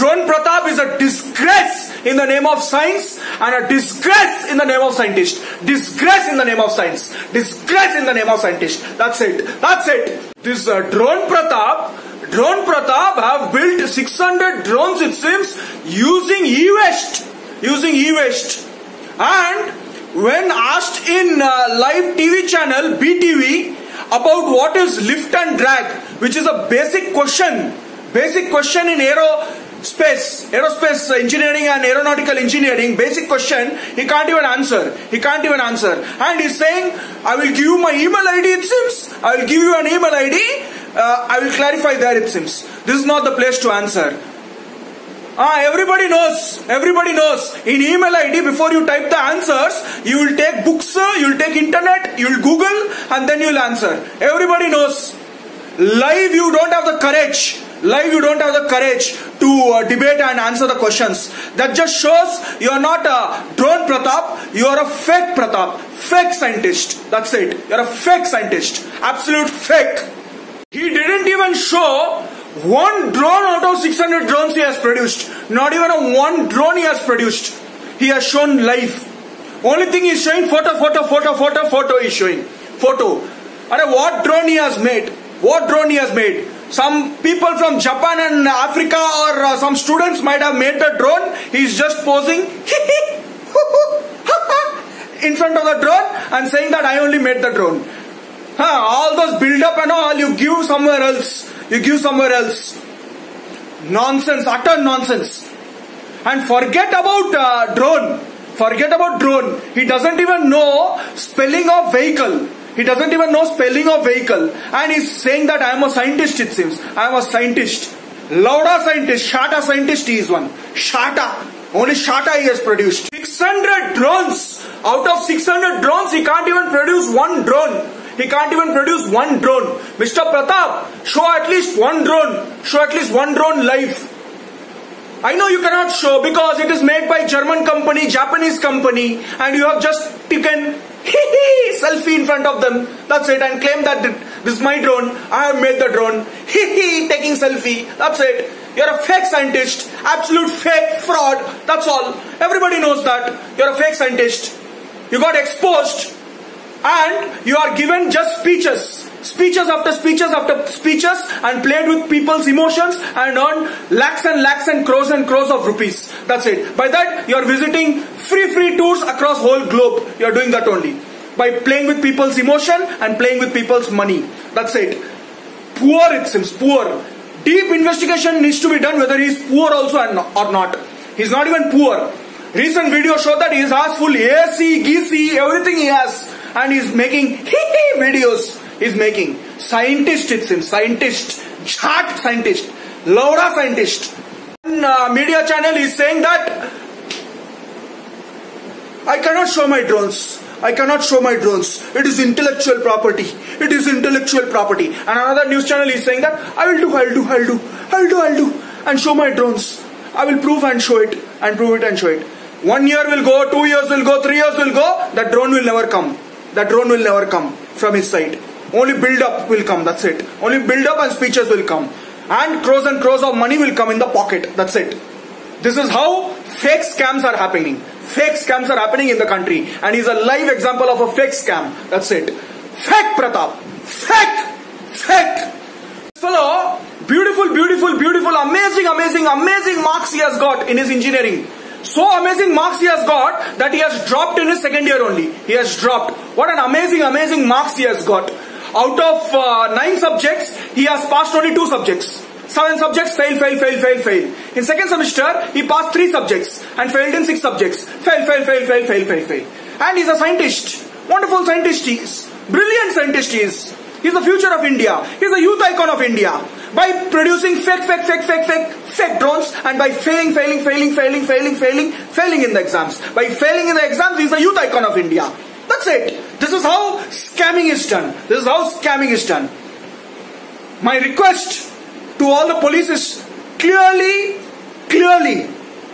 Drone Prathap is a disgrace in the name of science and a disgrace in the name of scientist. Disgrace in the name of science. Disgrace in the name of scientist. That's it. That's it. This uh, Drone Prathap, Drone Prathap have built 600 drones it seems using e-waste. Using e-waste. And when asked in uh, live TV channel BTV about what is lift and drag, which is a basic question, basic question in aerospace, aerospace engineering and aeronautical engineering, basic question, he can't even answer. He can't even answer. And he's saying, I will give you my email ID, it seems. I will give you an email ID. Uh, I will clarify there, it seems. This is not the place to answer. Ah, everybody knows. Everybody knows. In email ID, before you type the answers, you will take books, you will take internet, you will Google, and then you will answer. Everybody knows. Live, you don't have the courage. Live, you don't have the courage to uh, debate and answer the questions. That just shows you are not a drone Prathap, you are a fake Prathap, fake scientist. That's it. You are a fake scientist. Absolute fake. He didn't even show one drone out of 600 drones he has produced. Not even a one drone he has produced. He has shown life. Only thing he is showing photo, photo, photo, photo, photo is showing. Photo. And what drone he has made? What drone he has made? Some people from Japan and Africa or uh, some students might have made the drone. He is just posing in front of the drone and saying that I only made the drone. Huh, all those build up and all you give somewhere else. You give somewhere else. Nonsense, utter nonsense. And forget about uh, drone. Forget about drone. He doesn't even know spelling of vehicle. He doesn't even know spelling of vehicle. And he's saying that I am a scientist it seems. I am a scientist. Lauda scientist, Shata scientist he is one. Shata. Only Shata he has produced. 600 drones. Out of 600 drones he can't even produce one drone. He can't even produce one drone. Mr. Prathap, show at least one drone. Show at least one drone live. I know you cannot show because it is made by German company, Japanese company and you have just taken selfie in front of them. That's it and claim that this is my drone. I have made the drone. taking selfie. That's it. You're a fake scientist. Absolute fake fraud. That's all. Everybody knows that. You're a fake scientist. You got exposed and you are given just speeches. Speeches after speeches after speeches and played with people's emotions and earned lakhs and lakhs and crores and crores of rupees. That's it. By that you are visiting free free tours across whole globe. You are doing that only. By playing with people's emotion and playing with people's money. That's it. Poor it seems poor. Deep investigation needs to be done whether he is poor also or not. He's not even poor. Recent video showed that he has full AC, GC, everything he has and he's making videos. He's making scientist. It's him, scientist, chart scientist, Laura scientist. And, uh, media channel is saying that I cannot show my drones. I cannot show my drones. It is intellectual property. It is intellectual property. And another news channel is saying that I will do, I'll do, I'll do, I'll do, I'll do, and show my drones. I will prove and show it, and prove it and show it. One year will go, two years will go, three years will go, that drone will never come that drone will never come from his side. Only build up will come, that's it. Only build up and speeches will come. And crores and crores of money will come in the pocket, that's it. This is how fake scams are happening. Fake scams are happening in the country. And he's a live example of a fake scam. That's it. Fake Prathap. Fake. Fake. Fellow, beautiful, beautiful, beautiful, amazing, amazing, amazing marks he has got in his engineering. So amazing marks he has got that he has dropped in his second year only. He has dropped. What an amazing, amazing marks he has got. Out of uh, nine subjects, he has passed only two subjects. Seven subjects, fail, fail, fail, fail, fail. In second semester, he passed three subjects and failed in six subjects. Fail, fail, fail, fail, fail, fail, fail. And he's a scientist. Wonderful scientist he is. Brilliant scientist he is. He's the future of India. He's the youth icon of India. By producing fake, fake, fake, fake, fake, fake drones and by failing, failing, failing, failing, failing, failing, failing in the exams. By failing in the exams, he's the youth icon of India. That's it. This is how scamming is done. This is how scamming is done. My request to all the police is clearly, clearly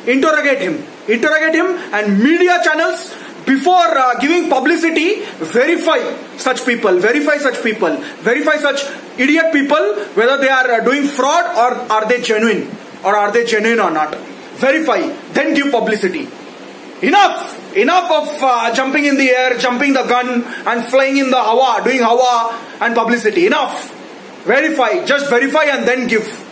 interrogate him. Interrogate him and media channels before uh, giving publicity, verify such people, verify such people, verify such idiot people whether they are uh, doing fraud or are they genuine or are they genuine or not? Verify, then give publicity. Enough! Enough of uh, jumping in the air, jumping the gun and flying in the hawa, doing hawa and publicity. Enough! Verify, just verify and then give.